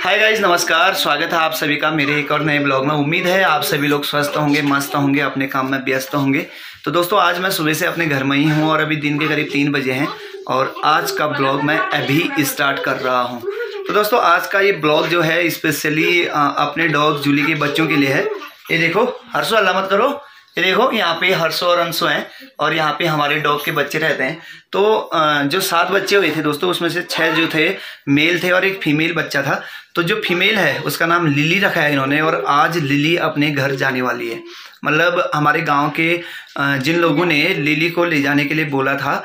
हाय guys नमस्कार, स्वागत है आप सभी का मेरे एक और नए ब्लॉग में। उम्मीद है आप सभी लोग स्वस्थ होंगे, मस्त होंगे, अपने काम में व्यस्त होंगे। तो दोस्तों, आज मैं सुबह से अपने घर में ही हूँ और अभी दिन के करीब तीन बजे हैं और आज का ब्लॉग मैं अभी स्टार्ट कर रहा हूँ। तो दोस्तों, आज का ये ब्लॉग जो है स्पेशली अपने डॉग जूली के बच्चों के लिए है। ये देखो, हर्षो अल्लाह मत करो। ये देखो, यहाँ पे हर्षो और अंशो हैं और यहाँ पे हमारे डॉग के बच्चे रहते हैं। तो जो सात बच्चे हुए थे दोस्तों, उसमें से छह जो थे, मेल थे और एक फीमेल बच्चा था। तो जो फीमेल है, उसका नाम लिली रखा है इन्होंने और आज लिली अपने घर जाने वाली है। मतलब हमारे गाँव के जिन लोगों ने लिली को ले जाने के लिए बोला था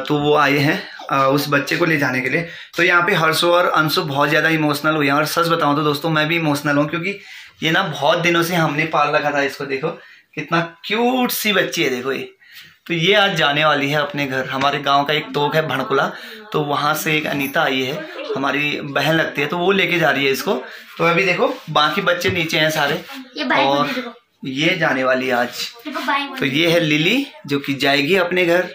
तो वो आए हैं उस बच्चे को ले जाने के लिए। तो यहाँ पे हर्षो और अंशु बहुत ज़्यादा इमोशनल हुए हैं। और सच बताऊँ तो दोस्तों, मैं भी इमोशनल हूँ क्योंकि ये ना बहुत दिनों से हमने पाल रखा था इसको, देखो। कितना क्यूट सी बच्ची है देखो ये। तो ये आज जाने वाली है अपने घर। हमारे गाँव का एक तोक है भणकुला। तो वहाँ से एक अनीता आई है। हमारी बहन लगती है तो वो लेके जा रही है इसको। तो अभी देखो बाकी बच्चे नीचे हैं सारे। ये और ये जाने वाली है आज। तो ये है लिली जो कि जाएगी अपने घर।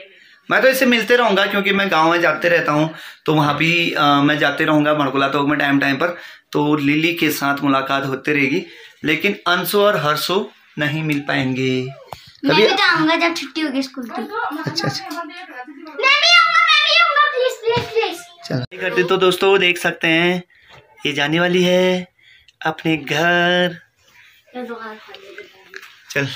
मैं तो इससे मिलते रहूँगा क्योंकि मैं गाँव में जाते रहता हूँ। तो वहाँ भी आ, मैं जाते रहूँगा भड़कुला तोक में टाइम टाइम पर। तो लिली के साथ मुलाकात होती रहेगी। लेकिन अंशु और हर्षो नहीं मिल पाएँगे। मैं भी तो आऊँगा जब छुट्टी होगी स्कूल की। अच्छा अच्छा। मैं भी आऊँगा मैं भी आऊँगा प्लीज़ प्लीज़ प्लीज़ चलो। करते तो दोस्तों देख सकते हैं ये जाने वाली है अपने घर। चल।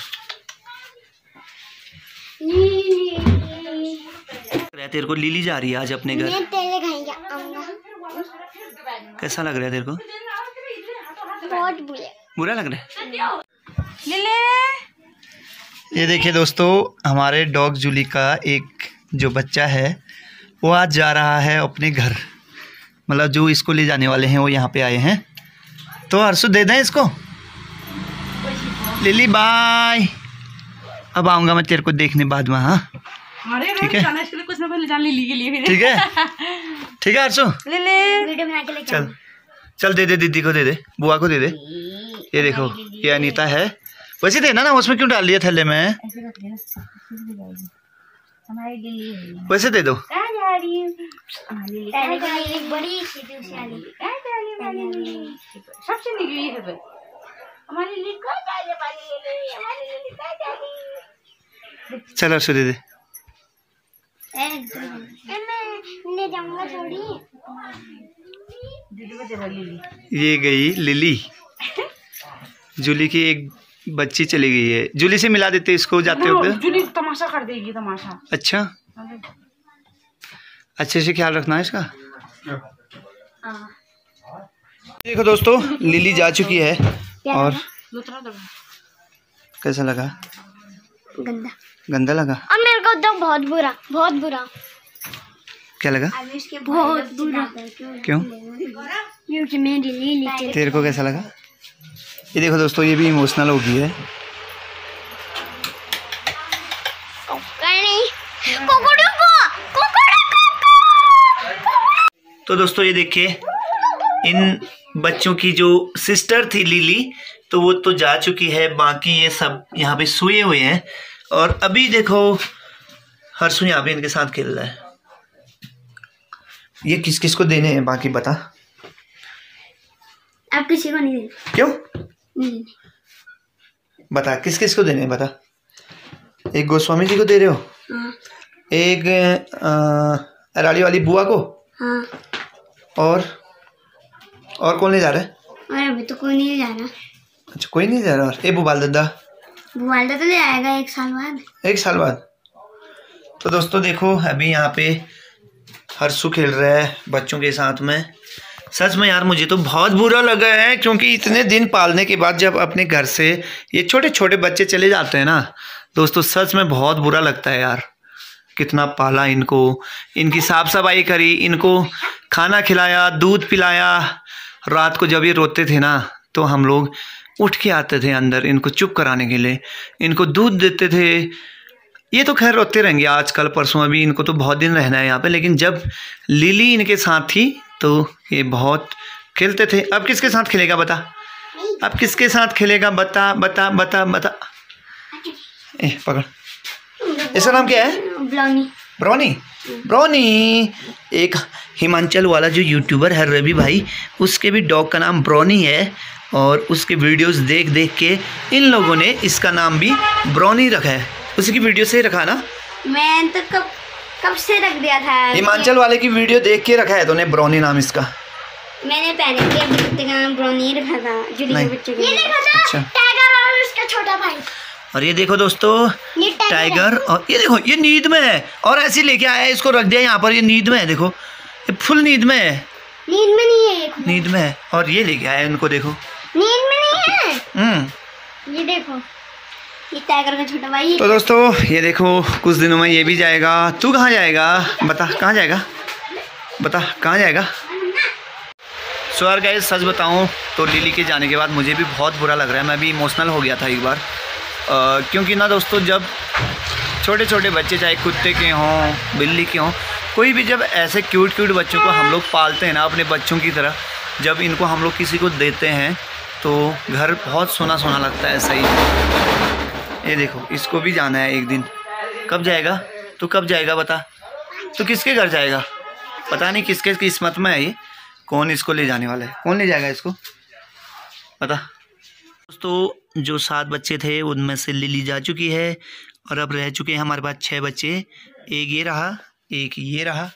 तेरे को लीली जा रही है आज अपने घर। कैसा लग रहा है तेरे को? बहुत बुरा। बुरा लग रहा है? ये देखिए दोस्तों हमारे डॉग जूली का एक जो बच्चा है वो आज जा रहा है अपने घर। मतलब जो इसको ले जाने वाले हैं वो यहाँ पे आए हैं। तो हर्षु दे दें इसको। लिली बाय अब आऊँगा मैं तेरे को देखने बाद में हाँ। ठीक है? ठीक है? ठीक है हर्षु? चल। चल दे दे दीदी को दे दे बुआ को दे दे। ये देखो ये अनीता है। वैसे देना ना उसमें क्यों डाल दिया थैले में? वैसे दे दो। चल अर्शु दे। ये गई लिली। जूली की एक बच्ची चली गई है। जूली से मिला देते इसको जाते हो जूली तमाशा कर देगी तमाशा। अच्छा। अच्छे से ख्याल रखना है इसका। देखो दोस्तों लिली जा चुकी है और कैसा लगा? गंदा। गंदा लगा? और मेरे को तो बहुत बुरा बहुत बुरा। क्या लगा? बहुत बुरा। क्यों? क्योंकि मेरी लीली तेरे को कैसा लगा? ये देखो दोस्तों ये भी इमोशनल हो? गई है? तो दोस्तों ये देखिए इन बच्चों की जो सिस्टर थी लिली तो वो तो जा चुकी है बाकी ये सब यहाँ पे सोए हुए हैं। और अभी देखो हर्षु यहाँ पे इनके साथ खेल रहा है। ये किस किस को देने हैं बाकी बता। आप किसी को नहीं देना क्यों? बता किस किस को देने हैं बता। एक गोस्वामी जी को दे रहे हो? हाँ। एक अराड़ी वाली बुआ को? हाँ। और और कौन ले जा रहा है? और अभी तो कोई नहीं जा रहा। अच्छा कोई नहीं जा रहा और? ए बुबाल दादा बुबाल दादा ले आएगा एक साल बाद। एक साल बाद? तो दोस्तों देखो अभी यहाँ पे हर्षु खेल रहा है बच्चों के साथ में। सच में यार, मुझे तो बहुत बुरा लगा है, क्योंकि इतने दिन पालने के बाद जब अपने घर से ये छोटे छोटे बच्चे चले जाते हैं ना, दोस्तों, सच में बहुत बुरा लगता है यार। कितना पाला इनको, इनकी साफ़ सफ़ाई करी, इनको खाना खिलाया, दूध पिलाया। रात को जब ये रोते थे ना तो हम लोग उठ के आते थे अंदर इनको चुप कराने के लिए, इनको दूध देते थे। ये तो खैर रोते रहेंगे आजकल, परसों अभी इनको तो बहुत दिन रहना है यहाँ पे, लेकिन जब लिली इनके साथ थी तो ये बहुत खेलते थे। अब किसके साथ खेलेगा बता? अब किसके साथ खेलेगा? बता बता बता बता। ए पकड़। इसका नाम क्या है? ब्राउनी ब्रोनी? ब्रोनी एक हिमाचल वाला जो यूट्यूबर है रवि भाई उसके भी डॉग का नाम ब्रोनी है और उसके वीडियोस देख देख के इन लोगों ने इसका नाम भी ब्रोनी रखा है। उसकी वीडियो से ही रखा ना? मैं तो कब कब से रख दिया था हिमाचल वाले की वीडियो देख के रखा है तूने ब्रोनी नाम इसका। मैंने पहले अपने कुत्ते का नाम ब्राउनी रखा था जुड़ी। के बच्चे को ये देखो तो अच्छा। टाइगर और उसका छोटा भाई। और ये देखो दोस्तों ये टाइगर और ये देखो ये नींद में है। और ऐसे ही लेके आया है इसको रख दिया यहाँ पर ये नींद में है देखो। ये फुल नींद में है। नींद में नहीं है नींद में है। और ये लेके आया है इनको देखो। नींद में नहीं है? हम्म। ये देखो। तो दोस्तों ये देखो कुछ दिनों में ये भी जाएगा। तू कहाँ जाएगा? बता कहाँ जाएगा? बता कहाँ जाएगा? सो गाइस सच बताऊँ तो लिली के जाने के बाद मुझे भी बहुत बुरा लग रहा है। मैं भी इमोशनल हो गया था एक बार। अ, क्योंकि ना दोस्तों जब छोटे छोटे बच्चे चाहे कुत्ते के हों बिल्ली के हों कोई भी जब ऐसे क्यूट क्यूट बच्चों को हम लोग पालते हैं ना अपने बच्चों की तरह जब इनको हम लोग किसी को देते हैं तो घर बहुत सोना सोना लगता है सही। ये देखो, इसको भी जाना है एक दिन। कब जाएगा? तू कब जाएगा बता? तू किसके घर जाएगा? पता नहीं किसके किस्मत में है ये। कौन इसको ले जाने वाला है? कौन ले जाएगा इसको? पता दोस्तों, जो सात बच्चे थे, उनमें से लिली जा चुकी है और अब रह चुके हैं हमारे पास छः बच्चे। एक ये रहा, एक ये रहा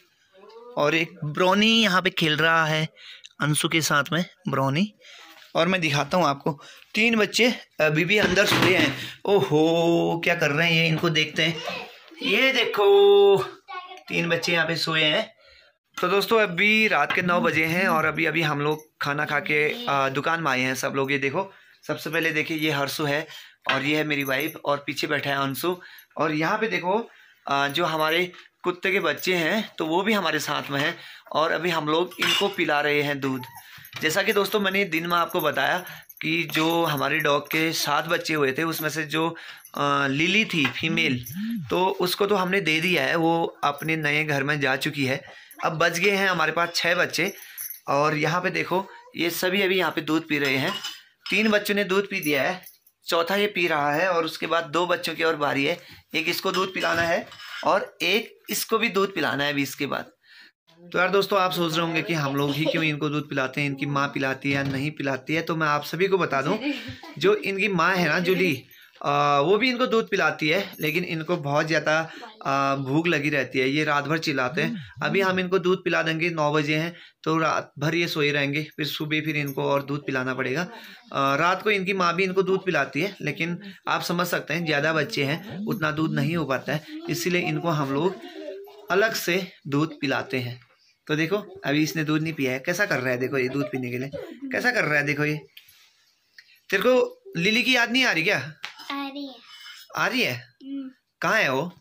और एक ब्रौनी यहाँ पे खेल रहा है अंशु के साथ में, ब्रौनी। और मैं दिखाता हूँ आपको। तीन बच्चे अभी भी अंदर सोए हैं। ओहो, क्या कर रहे हैं ये? इनको देखते हैं। ये देखो, तीन बच्चे यहाँ पे सोए हैं। तो दोस्तों, अभी रात के नौ बजे हैं और अभी अभी हम लोग खाना खा के दुकान में आए हैं सब लोग। ये देखो, सबसे पहले देखिए, ये हर्षु है और ये है मेरी वाइफ और पीछे बैठा है अंशु। और यहाँ पे देखो जो हमारे कुत्ते के बच्चे हैं तो वो भी हमारे साथ में हैं और अभी हम लोग इनको पिला रहे हैं दूध। जैसा कि दोस्तों मैंने दिन में आपको बताया कि जो हमारे डॉग के सात बच्चे हुए थे, उसमें से जो लिली थी, फीमेल तो उसको तो हमने दे दिया है, वो अपने नए घर में जा चुकी है। अब बच गए हैं हमारे पास छः बच्चे और यहाँ पे देखो, ये सभी अभी यहाँ पे दूध पी रहे हैं। तीन बच्चों ने दूध पी दिया है, चौथा ये पी रहा है और उसके बाद दो बच्चों की और बारी है। एक इसको दूध पिलाना है और एक इसको भी दूध पिलाना है अभी इसके बाद। तो यार दोस्तों आप सोच रहे होंगे कि हम लोग ही क्यों इनको दूध पिलाते हैं इनकी माँ पिलाती है या नहीं पिलाती है तो मैं आप सभी को बता दूँ जो इनकी माँ है ना जूली आ, वो भी इनको दूध पिलाती है लेकिन इनको बहुत ज़्यादा भूख लगी रहती है ये रात भर चिल्लाते हैं। अभी हम इनको दूध पिला देंगे नौ बजे हैं तो रात भर ये सोए रहेंगे फिर सुबह फिर इनको और दूध पिलाना पड़ेगा। आ, रात को इनकी माँ भी इनको दूध पिलाती है लेकिन आप समझ सकते हैं ज़्यादा बच्चे हैं उतना दूध नहीं हो पाता है इसीलिए इनको हम लोग अलग से दूध पिलाते हैं। तो देखो अभी इसने दूध नहीं पिया है। कैसा कर रहा है देखो ये दूध पीने के लिए? कैसा कर रहा है देखो ये? तेरे को लिली की याद नहीं आ रही क्या? अरे आ रही है? हम्म, कहाँ है वो?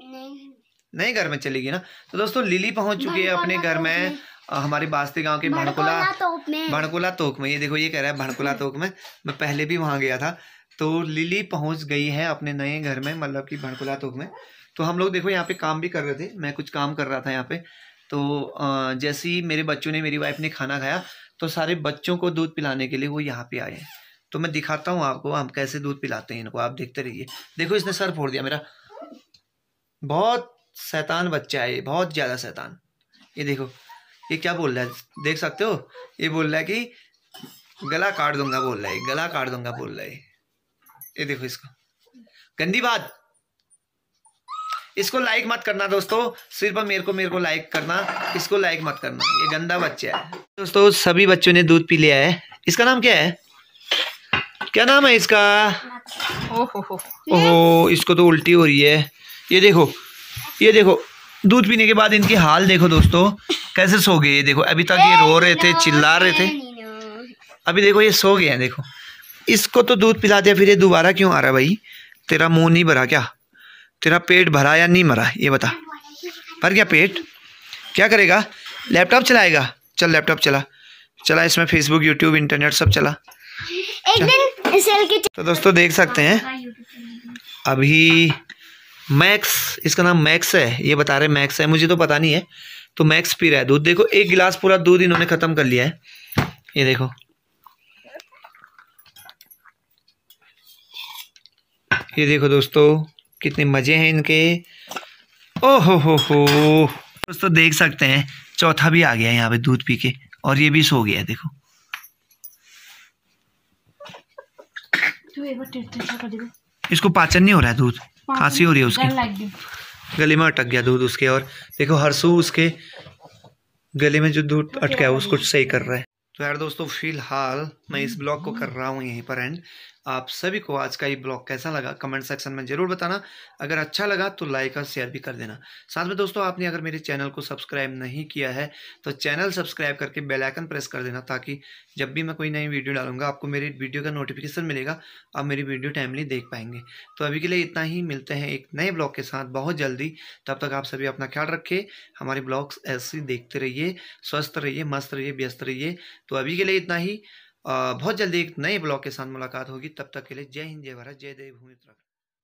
नहीं नए घर में चलेगी ना? तो दोस्तों लिली पहुँच चुकी है अपने घर में। हमारे बास्ती गाँव के भड़कोला में। भड़कोला तोक में। ये देखो ये कह रहा है भड़कोला तोक में। मैं पहले भी वहाँ गया था। तो लिली पहुँच गई है अपने नए घर में मतलब कि भड़कोला तोक में। तो हम लोग देखो यहाँ पे काम भी कर रहे थे। मैं कुछ काम कर रहा था यहाँ पे। तो जैसे ही मेरे बच्चों ने, मेरी वाइफ ने खाना खाया तो सारे बच्चों को दूध पिलाने के लिए वो यहाँ पे आए तो मैं दिखाता हूँ आपको, हम कैसे दूध पिलाते हैं इनको, आप देखते रहिए। देखो, इसने सर फोड़ दिया मेरा। बहुत शैतान बच्चा है ये, बहुत ज़्यादा शैतान। ये देखो, ये क्या बोल रहा है? देख सकते हो? ये बोल रहा है कि गला काट दूँगा, बोल रहा है, गला काट दूँगा, बोल रहा है। ये देखो इसको। गंदी बात। इसको लाइक मत करना दोस्तों। सिर्फ़ मेरे को मेरे को लाइक करना। इसको लाइक मत करना। ये गंदा बच्चा है। दोस्तों सभी बच्चों ने दूध पी लिया है। इसका नाम क्या है? क्या नाम है इसका? ओहो हो। ओहो इसको तो उल्टी हो रही है। ये देखो ये देखो। दूध पीने के बाद इनकी हाल देखो दोस्तों। कैसे सो गए ये देखो। अभी तक ये रो रहे थे चिल्ला रहे थे। अभी देखो ये सो गए हैं देखो। इसको तो दूध पिला दिया फिर ये दोबारा क्यों आ रहा है भाई? तेरा मुँह नहीं भरा क्या? तेरा पेट भरा या नहीं भरा ये बता। भर गया पेट? क्या करेगा? लैपटॉप चलाएगा? चल लैपटॉप चला। चला इसमें फेसबुक यूट्यूब इंटरनेट सब चला। एक दिन सेल की तो दोस्तों देख सकते हैं। अभी मैक्स इसका नाम मैक्स है। ये बता रहे मैक्स है। मुझे तो पता नहीं है। तो मैक्स पी रहा है दूध। देखो एक गिलास पूरा दूध इन्होंने ख़त्म कर लिया है। ये देखो। ये देखो दोस्तों। कितने मज़े हैं इनके। ओ हो हो हो दोस्तों देख सकते हैं चौथा भी आ गया यहाँ पे दूध पी के और ये भी सो गया है देखो। तू दे इसको पाचन नहीं हो रहा है दूध? खांसी हो रही है उसकी। गले में अटक गया दूध उसके और देखो हरसू उसके गले में जो दूध अटका है उसको सही कर रहा है। तो यार दोस्तों फ़िलहाल मैं इस ब्लॉग को कर रहा हूँ यहीं पर एंड आप सभी को आज का ये ब्लॉग कैसा लगा कमेंट सेक्शन में ज़रूर बताना. अगर अच्छा लगा तो लाइक और शेयर भी कर देना. साथ में दोस्तों आपने अगर मेरे चैनल को सब्सक्राइब नहीं किया है तो चैनल सब्सक्राइब करके बेल आइकन प्रेस कर देना ताकि जब भी मैं कोई नई वीडियो डालूँगा आपको मेरी वीडियो का नोटिफिकेशन मिलेगा आप मेरी वीडियो टाइमली देख पाएँगे. तो अभी के लिए इतना ही. मिलते हैं एक नए ब्लॉग के साथ बहुत जल्दी. तब तक आप सभी अपना ख्याल रखें हमारे ब्लॉग्स ऐसे देखते रहिए स्वस्थ रहिए मस्त रहिए व्यस्त रहिए. तो अभी के लिए इतना ही. बहुत जल्दी एक नए ब्लॉग के साथ मुलाकात होगी। तब तक के लिए जय हिंद, जय भारत, जय देव भूमि उत्तराखंड।